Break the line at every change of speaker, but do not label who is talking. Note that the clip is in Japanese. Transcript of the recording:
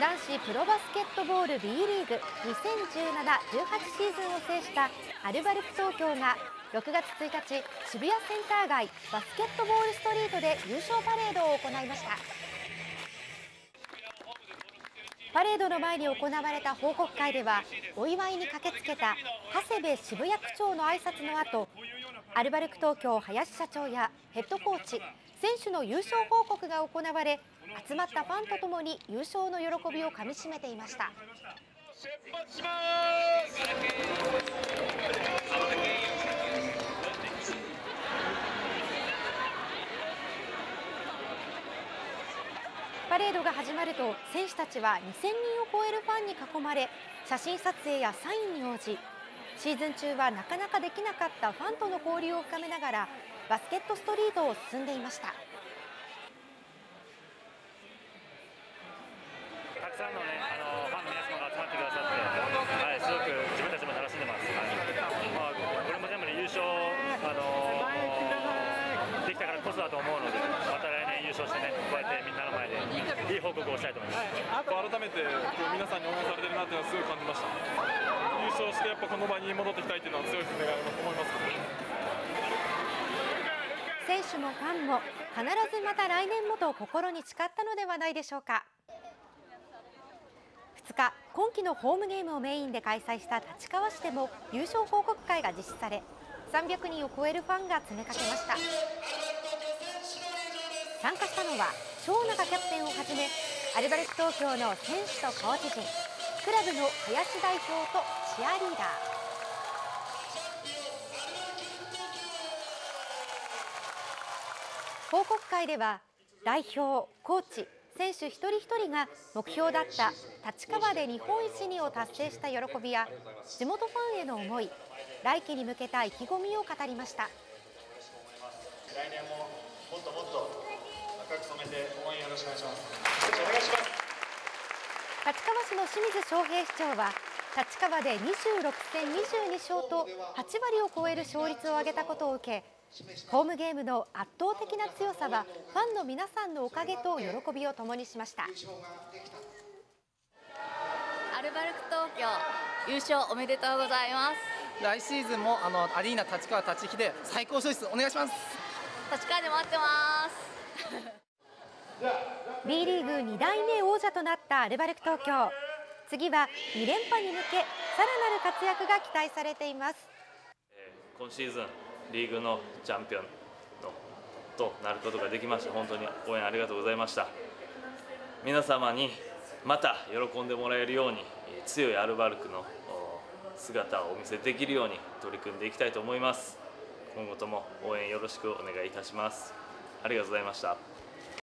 男子プロバスケットボール B リーグ2017-18シーズンを制したアルバルク東京が6月1日渋谷センター街バスケットボールストリートで優勝パレードを行いました。パレードの前に行われた報告会ではお祝いに駆けつけた長谷部渋谷区長の挨拶の後アルバルク東京林社長やヘッドコーチ選手の優勝報告が行われ集まったファンとともに優勝の喜びをかみしめていましたパレードが始まると選手たちは2000人を超えるファンに囲まれ写真撮影やサインに応じシーズン中はなかなかできなかったファンとの交流を深めながらバスケットストリートを進んでいました。
くさんのねあのファンの皆様が集まってくださって、はい、すごく自分たちも楽しんでます。はいまあ、これも全部で優勝あのできたからこそだと思うので、また来年優勝してね、こうやってみんなの前でいい報告をしたいと思います。
あと改めてこう皆さんに応援されてるなっていうのはすごい感じました。優勝してやっぱこの場に戻ってきたいっていうのは強い願いだと思います。
選手もファンも必ずまた来年もと心に誓ったのではないでしょうか。今季のホームゲームをメインで開催した立川市でも優勝報告会が実施され300人を超えるファンが詰めかけました。参加したのは庄永キャプテンをはじめアルバルク東京の選手とコーチ陣クラブの林代表とチアリーダー。報告会では代表、コーチ、選手一人一人が目標だった立川で日本一にを達成した喜びや地元ファンへの思い来季に向けた意気込みを語りました。
来年ももっともっと赤く染めて応援よろしくお願いします。
立川市の清水翔平市長は立川で26戦22勝と8割を超える勝率を上げたことを受けホームゲームの圧倒的な強さはファンの皆さんのおかげと喜びを共にしました。
アルバルク東京優勝おめでとうございます。
来シーズンもあのアリーナ立川立飛で最高勝率お願いします。
立川で待ってます。
B リーグ2代目王者となったアルバルク東京。次は2連覇に向けさらなる活躍が期待されています。
今シーズンリーグのチャンピオンのとなることができました。本当に応援ありがとうございました。皆様にまた喜んでもらえるように強いアルバルクの姿をお見せできるように取り組んでいきたいと思います。今後とも応援よろしくお願いいたします。ありがとうございました。